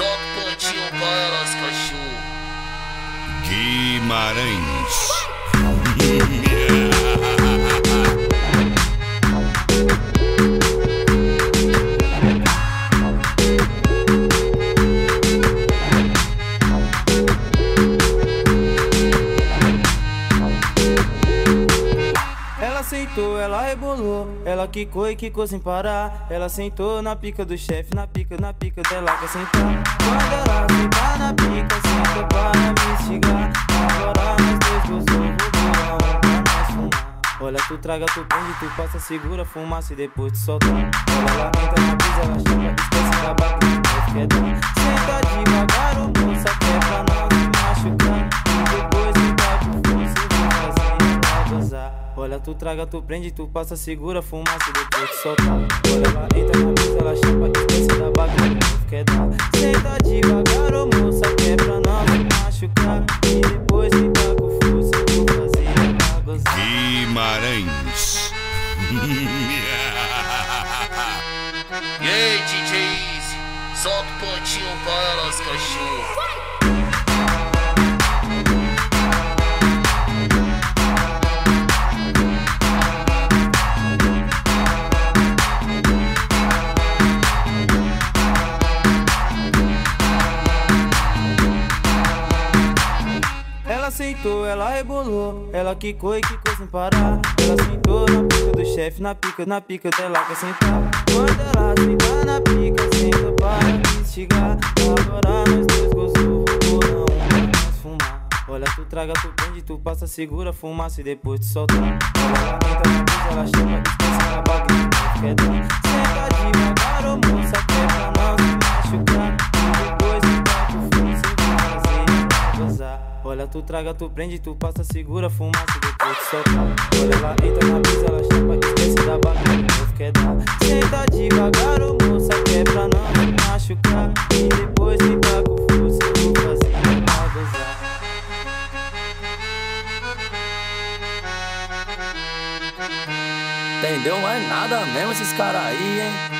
O pontinho pra elas, cachorro. Guimarães. Ela sentou, ela rebolou, ela quicou e quicou sem parar. Ela sentou na pica do chefe, na pica, na pica dela quer sentar. Quando ela sentar na pica, senta para me instigar. Agora nós dois fumar. Olha, tu traga, tu prende, tu passa, segura fumaça e depois tu solta. Ela entra na brisa, ela chama, esquece da bagunça, Olha, tu traga, tu prende, tu passa, segura a fumaça depois tu solta. Olha, ela entra na brisa, ela chama, esquece da bagunça, quer dar. Senta devagar, ô moça, que é pra não se machucar. E depois sentar com força, eu vou fazer ela gozar. Guimarães. E aí, DJ Easy, solta o pontinho pra elas, cachorro. Ela sentou, ela rebolou, ela quicou e quicou sem parar. Ela sentou na pica do chefe, na pica, na pica dela quer sentar. Quando ela sentar na pica, senta para me instigar. Agora nós dois gostou, vou não pra nós fumar. Olha, tu traga, tu prende, tu passa, segura fumaça e depois tu solta. Ela entra na brisa, ela chama, esquece da bagunça, quer dar. Senta devagar, ô moça, que é pra não se machucar. E depois sentar com força, eu vou fazer gozar. Olha, tu traga, tu prende, tu passa, segura fumaça depois tu solta. Olha, ela entra na brisa, ela chama, esquece da bagunça, quer dar. Senta devagar, ô moça, que é pra não se machucar. E depois sentar com força, eu vou fazer ela gozar. Entendeu mais nada mesmo esses caras aí, hein?